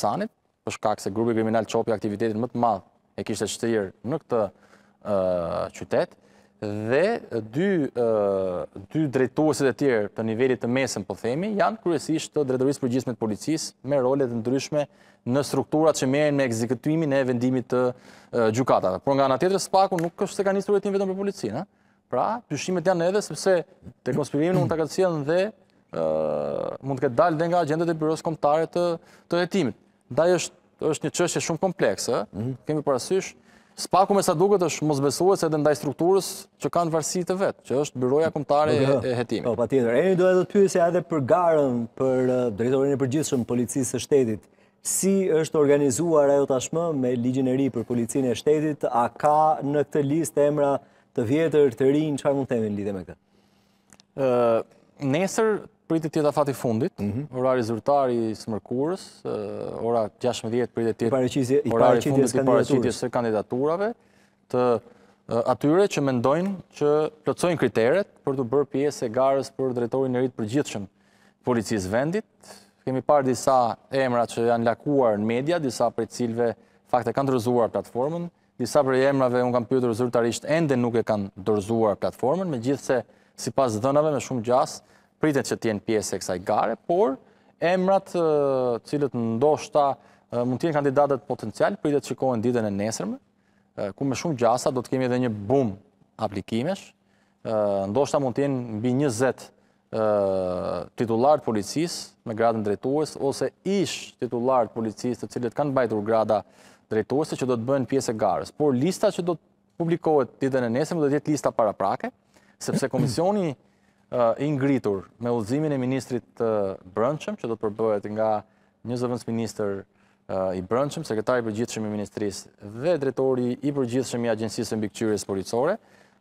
sanit, për shkak se grupi kriminal Çopi aktivitetin më të madh e kishte shtrirë në këtë qytet, dhe dy, dy drejtuesit e tjerë të nivelit të mesëm, po themi, janë kryesisht të drejtorisë përgjithshme të policisë, me role të ndryshme në strukturat që merren me ekzekutimin e vendimit të gjykatave. Por nga ana tjetër, SPAK-u nuk është se ka nisur hetim vetëm për policinë, Pra, dyshimet janë edhe se pse dekonspirimi mund të ketë qenë dhe mund të ketë dalë dhe nga agjentët e Byrosë Kombëtare të të Hetimit. Ndaj është, është një çështje shumë komplekse, mhm. kemi parasysh, SPAK-u me sa duket është mosbesues edhe ndaj strukturës që ka në varësi të vet, që është Byroja Kombëtare po, po, po. e Hetimit. Po, patjetër, e unë do të pyesja edhe për garën, për uh, drejtorin e përgjithshëm policisë së shtetit, si është organizuar ajo tashmë me ligjin e ri për policinë e shtetit, a ka në këtë listë emra Të vjetër, të rinj, çfarë mund të themi në lidhje me këtë? Ë, nesër pritet të jetë afati i fundit, mm -hmm. orari zyrtar i së mërkurës, ora 16 pritet të jetë orari i fundit i paraqitjes së kandidaturave të atyre që mendojnë që plotësojnë kriteret për t'u bërë pjesë e garës për drejtorin e ri të përgjithshëm policisë vendit. Kemi parë disa emra që janë lakuar në media, disa prej të cilëve në fakt e kanë dorëzuar platformën, Disa prej emrave unë kam pyetur zyrtarisht ende nuk e kanë dorëzuar platformën, megjithëse sipas dhënave me shumë gjasë pritet që të jenë pjesë e kësaj gare, por emrat të cilët ndoshta mund të jenë kandidatët potencialë pritet të shikohen ditën e nesërme, ku me shumë gjasa do të kemi edhe një bum aplikimesh, ndoshta mund të jenë mbi 20 titullarë të policisë me gradën drejtues ose ish-titullarë të policisë të cilët kanë mbajtur grada drejtuese që do të bëhen pjesë e garës. Por lista që do të publikohet ditën e nesërme do të jetë lista paraprake, sepse komisioni i ngritur me udhëzimin e ministrit të Brendshëm që do të përbëhet nga një zëvendësministër i Brendshëm, sekretari i përgjithshëm i ministrisë dhe drejtori i përgjithshëm i Agjencisë së Mbikëqyrjes Policore,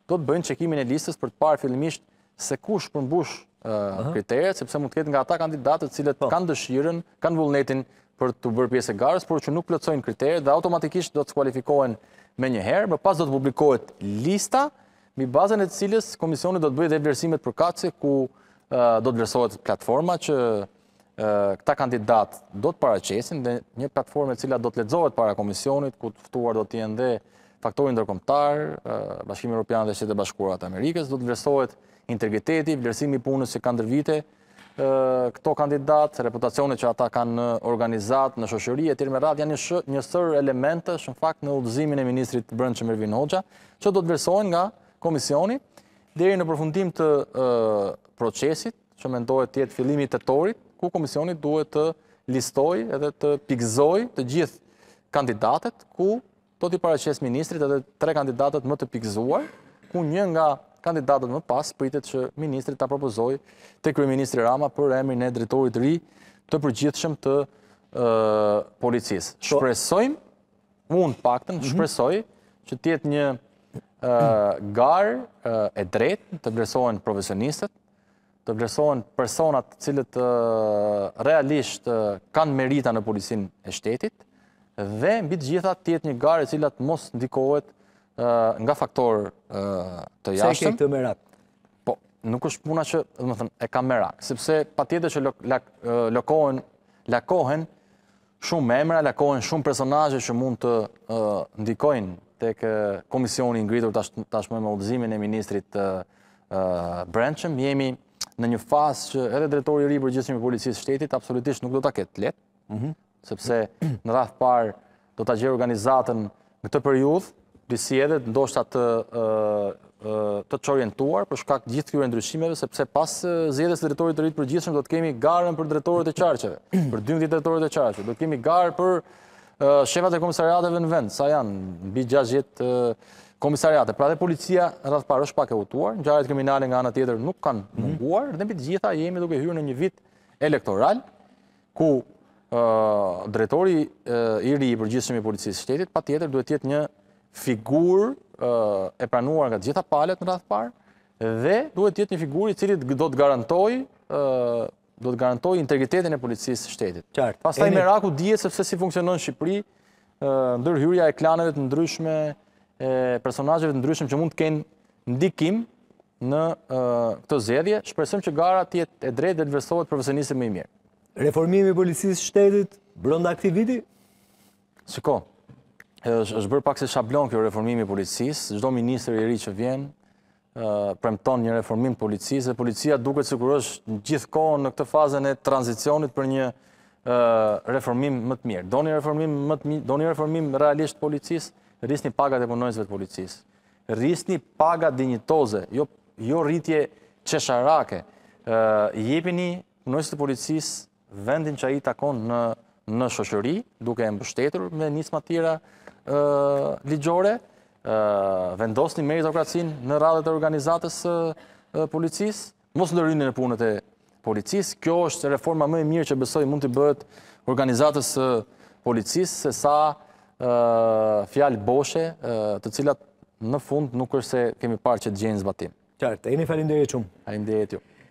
do të bëjnë çekimin e listës për të parë fillimisht se kush përmbush kriteret, sepse mund të ketë nga ata kandidatë të cilët po. kanë dëshirën, kanë vullnetin për t'u bërë pjesë e garës, por që nuk plotësojnë kriteret dhe automatikisht do të skualifikohen menjëherë, më pas do të publikohet lista, mbi bazën e cilës komisioni do të bëjë dhe vlerësimet përkatëse, ku do të vlerësohet platforma që këta kandidatë do të paraqesin dhe një platformë e cila do të lexohet para komisionit, ku të ftuar do të jenë dhe faktori ndërkombëtar, Bashkimi Europian dhe Shtetet e Bashkuara të Amerikës, do të vlerësohet integriteti, vlerësimi i punës që kanë ndër vite, këta kandidatë, reputacioni që ata kanë në organizatë, në shoqëri, e të tjera me radhë, janë një sërë elementesh në fakt në udhëzimin e Ministrit Brendshëm Ervin Hoxha, që do të vlerësohen nga komisioni, deri në përfundim të procesit, që mendohet të jetë fillimi i tetorit, ku komisioni duhet të listojë edhe të pikëzojë të gjithë kandidatët, ku do t'i paraqesë ministrit edhe tre kandidatët më të pikëzuar, ku një nga kandidatët më pas pritet që ministri ta propozojë te kryeministri Rama për emrin e drejtorit të ri të përgjithshëm të policisë. Po- Shpresojmë, unë të paktën, mhm. shpresoj që të jetë një garë e drejtë të vlerësohen profesionistët, të vlerësohen personat të cilët realisht kanë merita në policinë e shtetit dhe mbi të gjitha të jetë një garë e cila të mos ndikohet nga faktorë të jashtëm. Sa e ke këtë merak? Po, nuk është puna që, domethënë, e kam merak, sepse patjetër që lakohen Shumë emra lakohen, shumë personazhe që mund të ndikojnë tek komisioni i ngritur tashmë me udhëzimin e ministrit të Brendshëm. Jemi në një fazë që edhe drejtori i ri i përgjithshëm i policisë së shtetit absolutisht nuk do ta ketë të lehtë, mhm. sepse në radhë të parë do ta gjejë organizatën Në këtë periudhë, disi edhe ndoshta të të çorientuar për shkak të gjithë këtyre ndryshimeve, sepse pas zgjedhjes së drejtorit të ri të përgjithshëm do të kemi garën për drejtorët e qarqeve, për 12 drejtorët e qarqeve, do të kemi garë për shefat e komisariateve në vend, se janë mbi 60 komisariate. Pra dhe policia radhë të parë është pak e hutuar, ngjarjet kriminale nga ana tjetër nuk kanë mhm. munguar, dhe mbi të gjitha jemi duke hyrë në një vit elektoral, ku drejtori i ri i përgjithshëm i policisë së shtetit patjetër duhet të jetë një figurë e pranuar nga të gjitha palët në radhë parë dhe duhet të jetë një figurë i cili do të garantojë do të garantojë integritetin e policisë së shtetit. Qartë. Pastaj meraku dihet se pse, si funksionon Shqipëria, ndërhyrja e klaneve të ndryshme, e personazheve të ndryshëm që mund të kenë ndikim në këtë zgjedhje, shpresojmë që gara të jetë e drejtë dhe të vlerësohet profesionisti më i mirë. Reformimi i policisë së shtetit, brenda këtij viti? Shiko, është bërë paksa shabllon kjo reformimi i policisë, çdo ministër i ri që vjen, premton një reformim të policisë, dhe policia duket sikur është gjithë kohën në këtë fazën e tranzicionit për një reformim më të mirë. Doni reformim realisht të policisë, rrisni pagat e punonjësve të policisë. Rrisni paga dinjitoze, jo, jo rritje qesharake. Jepini punonjësit të policisë vendin që i takon në, në shoqëri, duke e mbështetur me nisma të tjera ligjore, vendosni meritokracinë në radhët e organizatës së policisë, mos ndërhyni në punët e policisë. Kjo është reforma më e mirë që besoj mund t'i bëhet organizatës së policisë, sesa fjalë boshe, të cilat në fund nuk është se kemi parë që të gjejnë zbatim. Qartë, Emi, faleminderit shumë. Faleminderit ju.